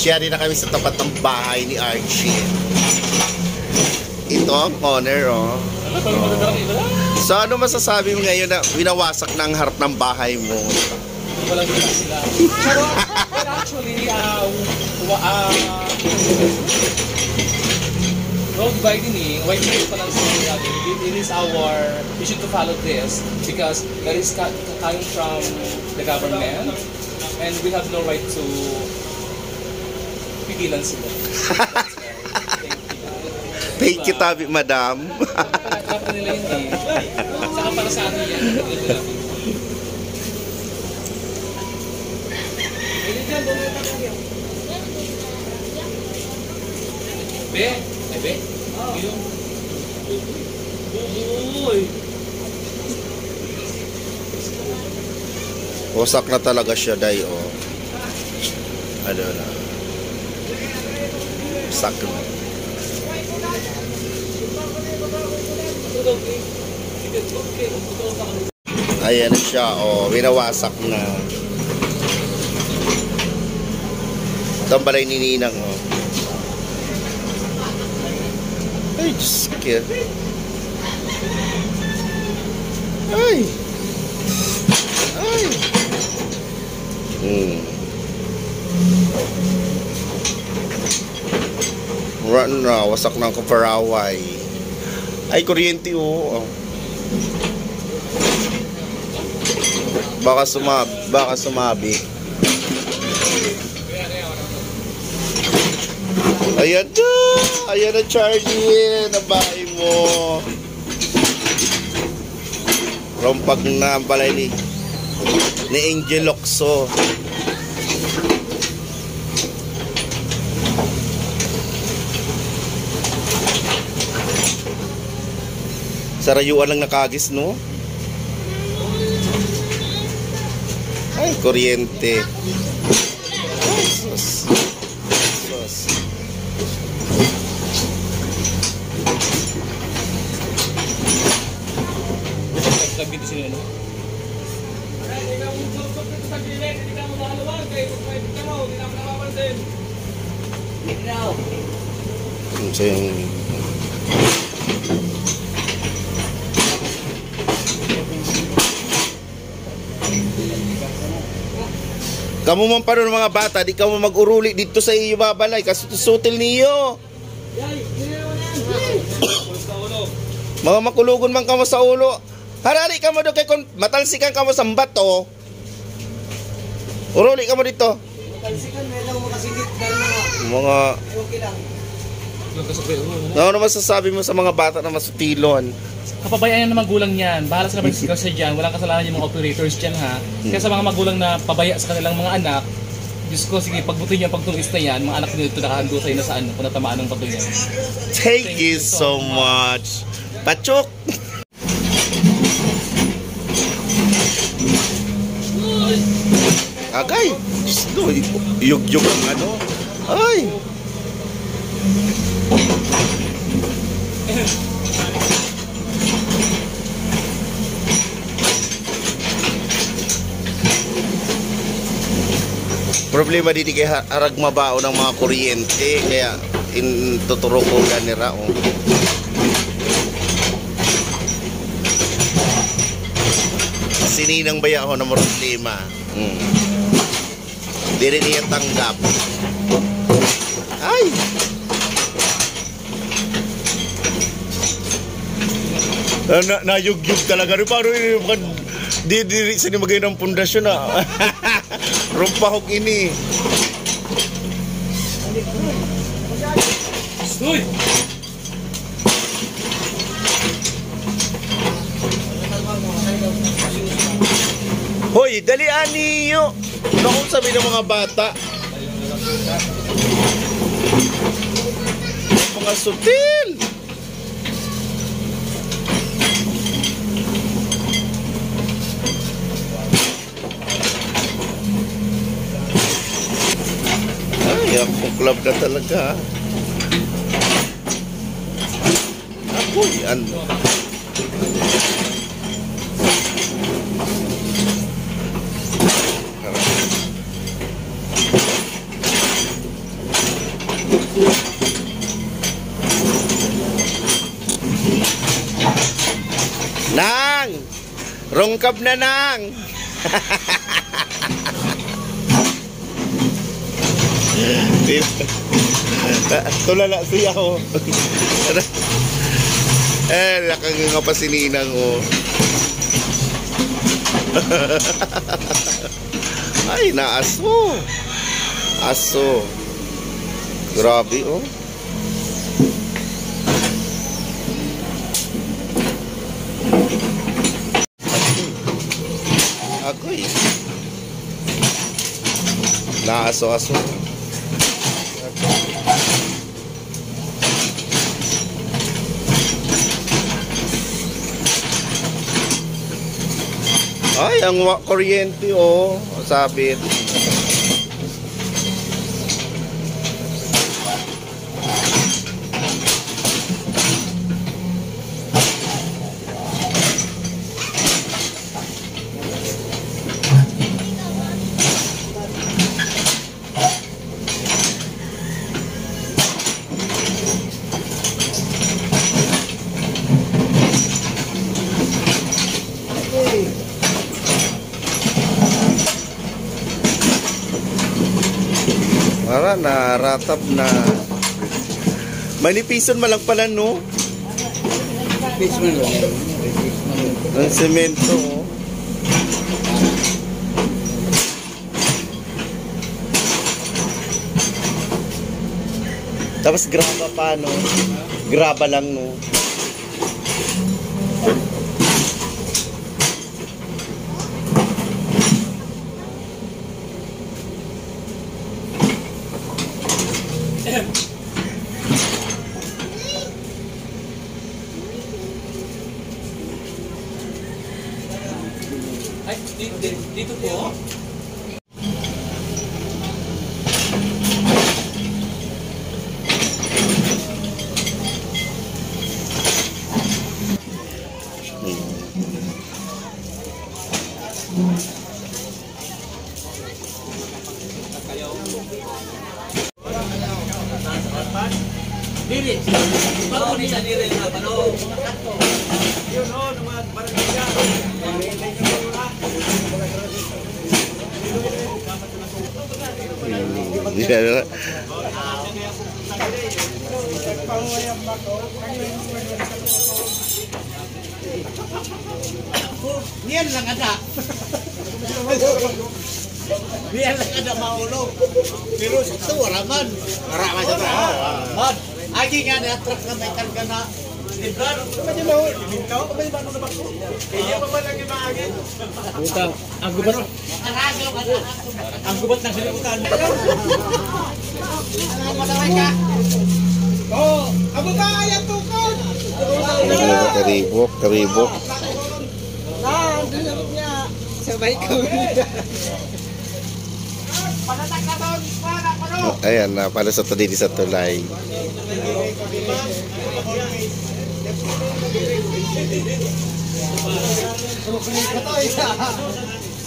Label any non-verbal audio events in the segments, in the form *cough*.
Share na kami sa tapat ng bahay ni Archie. Ito ang corner, oh. oh. So ano masasabi mo ngayon na winawasak ng harap ng bahay mo? Walang gula sila. Pero actually, uh, uh, road biden eh, why people pa lang sa it is our, we should to follow this because that is coming from the government and we have no right to pigilan sila. *laughs* Thank you. Thank you, madam. *laughs* Ano kanila yun eh. Saka para sa akin yan. Be? Eh, be? Oh. Yun. Uy! Wasak na talaga siya, Day, oh. Ano na. Wasak na. Ayan siya, o, oh, winawasak na. Ito ang balay ni Ninang, o. Oh. Ay, Diyos ka. Ay! Ay! Hmm. Run na, wasak ng kaparaway. Ay, kuryente oo. Oh. Baka sumab, baka sumabi. Ayan to! Ayan na Charlie! Eh, Nabahay mo! Rompag na ang balay ni, ni Angel Oxo. Sarayuan lang nakagis, no? Ay, kuryente. Sus. Sus. Sabi sila, no? So yung Kamu man pa mga bata, di ka mo mag-uruli dito sa iyo babalay kasi sutil niyo. *coughs* mga makulugon man kamo sa ulo. Harari ka mo do kay kon matalsikan kamo sa bato. Oh. Uruli ka mo dito. Matalsikan mo lang mga singit mga okay lang. Ano naman masasabi mo sa mga bata na masutilon? Kapabayaan ng magulang niyan. Bahala sila mag-sigaw sa mm-hmm. dyan. Walang kasalanan yung mga operators dyan ha. Mm-hmm. Kaya sa mga magulang na pabaya sa kanilang mga anak, Diyos ko, sige, pagbuti niya, pagtungis na yan, mga anak nito nakahandusay na sa ano, kung natamaan ng bato yan. Thank, Thank you so much. much. Pachok! Agay! Diyos ko, yug-yug ang ano. Ay! problema dito kay harag mabao ng mga kuryente kaya in tuturo ko ganira oh. sininang baya ako ng problema hmm. di rin niya tanggap ay Na, na, nayugyug talaga. Rin parang ini bukan di di sa ni magay ng pundasyon *laughs* na. Rumpahok ini. Uy! Hoy, dalian niyo. Naku sabi ng mga bata. Mga sutil. Ay, ako club na talaga. Ako yan. Nang! Rongkap na nang! *laughs* Tulala siya ako. eh, nakanganga pa si Ninang oh. *laughs* Ay, naaso. Aso. Grabe oh. Agoy. Naaso-aso. Ay, ang kuryente oh. Sabit. Na, ratap na. Manipison man lang pala, no? Ang semento, oh. Tapos graba pa, no? Graba lang, no? Ay, dito, po. Niyan lang ada. Niyan lang ada maulog. Pero sa ito, wala man. Wala man sa tao. Man, agi nga na truck na may karga na librar. Pwede mo, ikaw, pwede ba nung nabako? Kaya pa ba lang yung maagin? Utang. Ang gubat. Aragaw ka na. Ang gubat ng silimutan. Oh, abo ka ayan tukod. Karibok, karibok. Ah, niya. Sabay ka. Panatak ka doon, para pa Ayan na, para sa tadili sa tulay.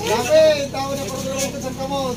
Grabe, tao na problema ito sa kamot.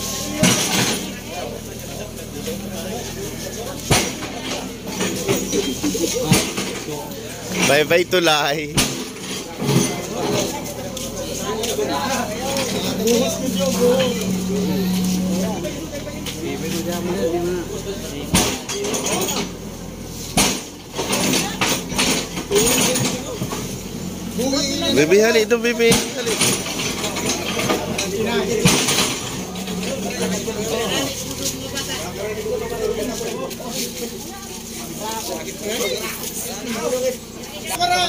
Pinakit mo, panto. Para ko na. Bye-bye tulay. Bibi, hali ito, Bibi. Hali.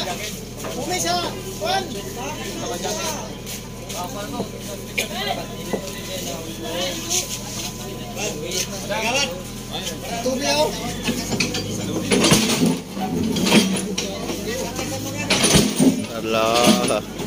Ala. Talaga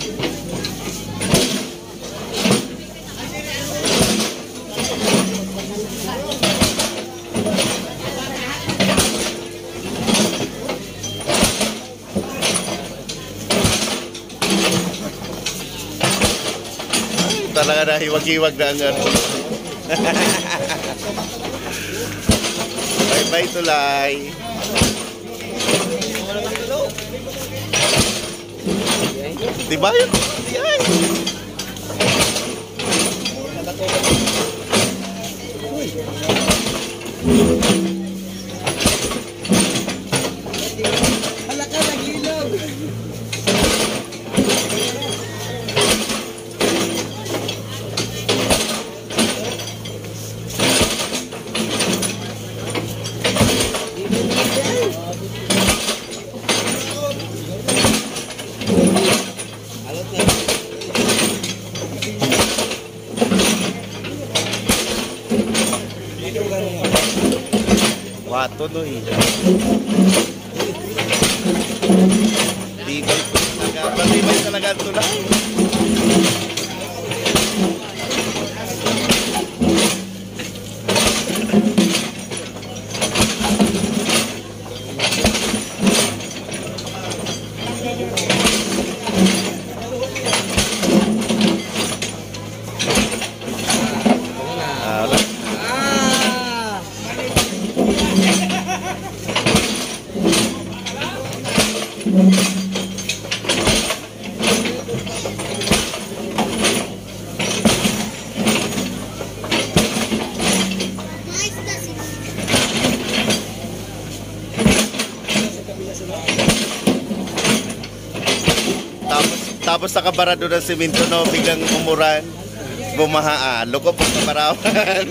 na hiwag-hiwag na ang ano. *laughs* Bye-bye tulay. Diba yun? Yan. Wato no eh. Tibay po talaga. Matibay talaga ang tulay. Ah, tapos tapos nakabarado ng simento no? Biglang umuran bumaha ah loko po kabarawan *laughs*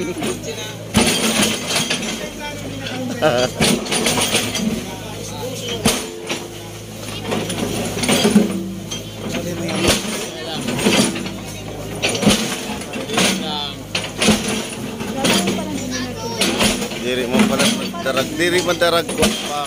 diri mo pala darag diri man darag ko pa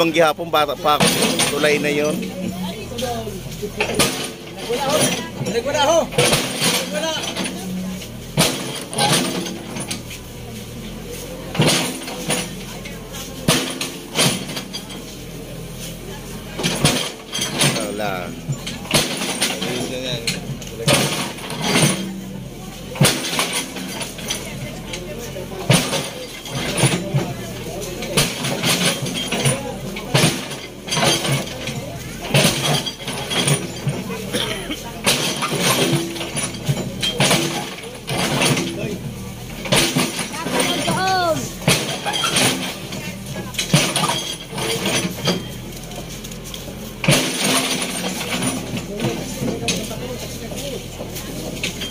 bang gihapon bata pa ako. Tulay na yon. Na ho. Wala. Wala.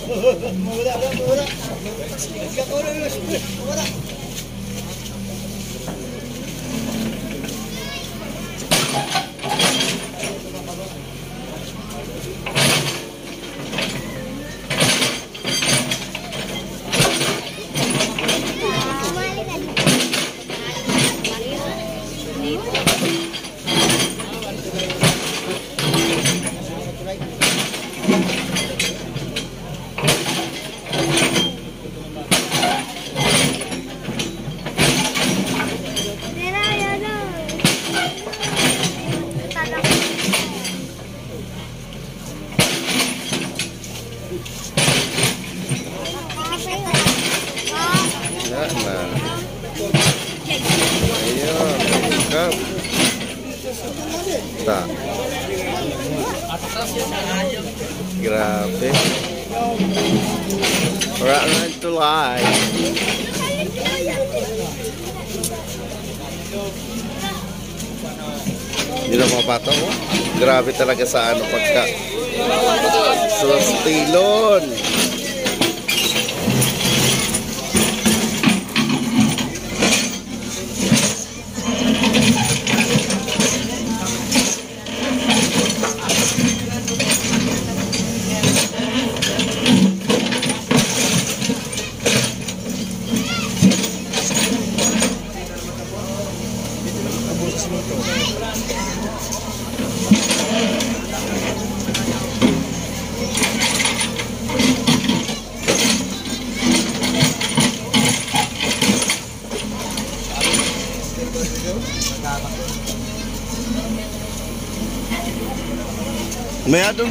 Wala, wala, wala. Wala. Wala na. Ayun. Come. Ta. Grabe. Wala na tulay. Hindi na mga bata mo. Grabe talaga sa ano pagka. Sa stilon.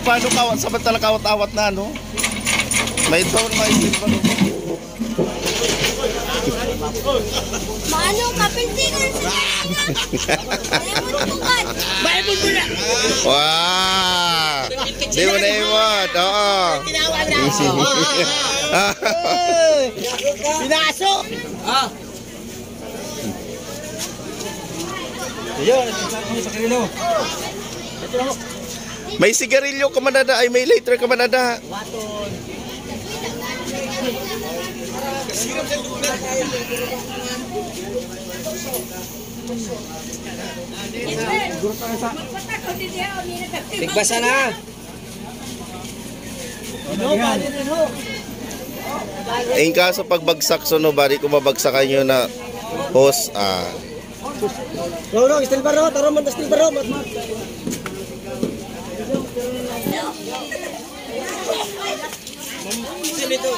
May adun pa ano kawat samantala kawat-awat na ano. May doon may silver. Maano kapintingan sa Bukan. Bible mo na. Wow! Di mo na imot. Oo. Tinawa na ako. *laughs* Pinasok. Ah. Ayun, sa kanilo. May sigarilyo ka manada ay may lighter ka manada. Tigbasa na. Ho? Eh, in kaso pagbagsak so no, bari ko mabagsakan nyo na hose. Ah. No, no, still baro, taro man still baro. Sino ito?